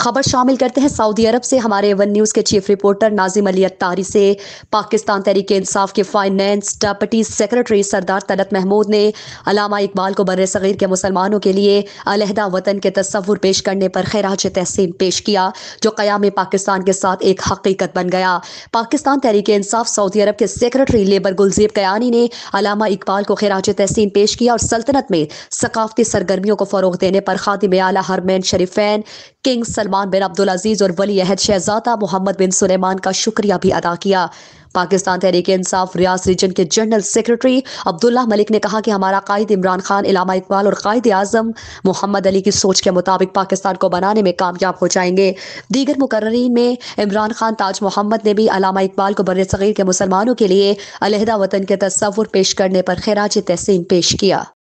खबर शामिल करते हैं। सऊदी अरब से हमारे वन न्यूज़ के चीफ रिपोर्टर नाजिम अली अत्तारी से पाकिस्तान तहरीक इंसाफ के finance deputy secretary Sardar Talat Mehmood ने अलामा इकबाल को बर सग़ीर के मुसलमानों के लिए अलहदा वतन के तस्वुर पेश करने पर खराज तहसीन पेश किया, जो क़याम पाकिस्तान के साथ एक हकीकत बन गया। पाकिस्तान तहरीक इंसाफ सऊदी अरब के सेक्रेटरी लेबर गुलजेब कयानी ने अलामा इकबाल को खराज तहसीन पेश किया और सल्तनत में सकाफती सरगर्मियों को फ़रोग देने पर खादिम आला हरमैन शरीफैन king Salman bin Abdul Aziz और वली अहद शहजादा मोहम्मद बिन सुलेमान का शुक्रिया भी अदा किया। पाकिस्तान तहरीक इंसाफ रियाज रीजन के जनरल सेक्रेटरी अब्दुल्ला मलिक ने कहा कि हमारा कायद इमरान खान, इलामा इकबाल और कायद आज़म मोहम्मद अली की सोच के मुताबिक पाकिस्तान को बनाने में कामयाब हो जाएँगे। दीगर मुकर्रीन में इमरान खान, ताज मोहम्मद ने भी अलामा इकबाल को बर सग़ीर के मुसलमानों के लिए अलहदा वतन के तस्वुर पेश करने पर खराज तहसीन पेश किया।